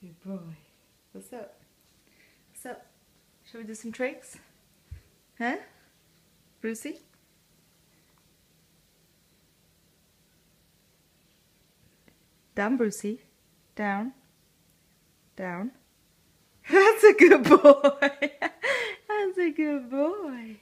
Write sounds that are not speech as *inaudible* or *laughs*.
Good boy. What's up? What's up? Shall we do some tricks? Huh? Brucey? Down, Brucey. Down. Down. *laughs* That's a good boy. *laughs* That's a good boy.